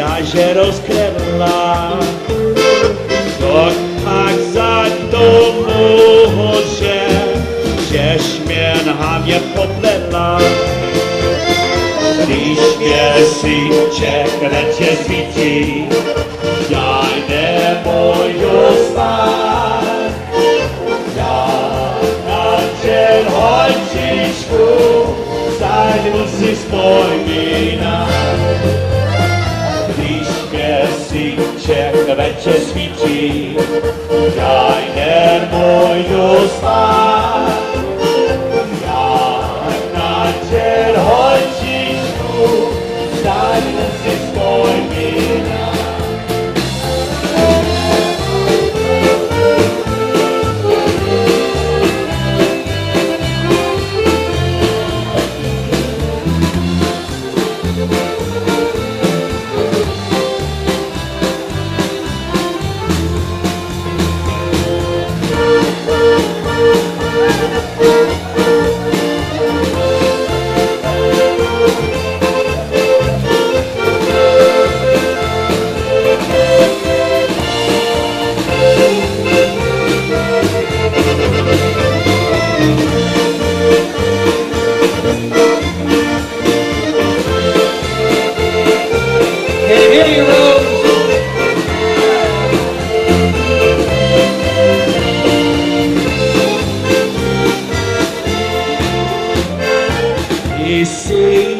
jáže rozkrevla. Tak pak za to hoře, že mě hlavně poplela. Když mě si čekrete svítí, já nemoju spát. Já na čem hoči měsíček večer svítí, já nemůžu spát. Já na čel holčičku, stále si vzpomínám.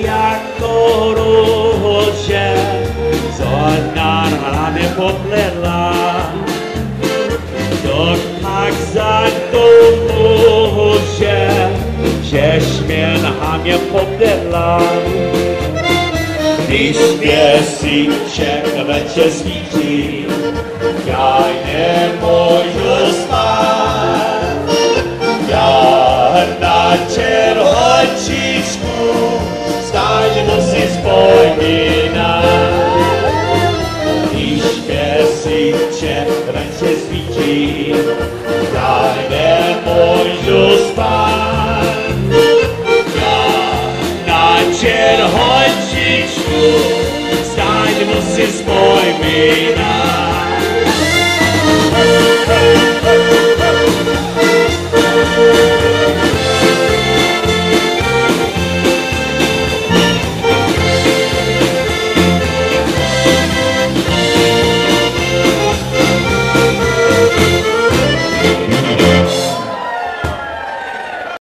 Jako růže, co na hlavě popledla. To tak za to může, že mě na mě popledla. Když měsíček večer svítí, já nemůžu bicie, ręce spicii. Daj